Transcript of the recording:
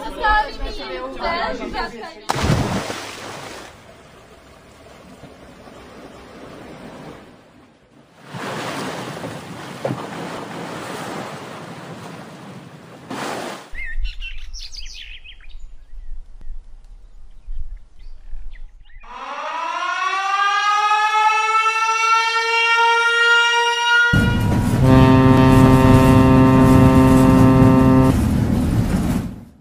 Zostawi mi ten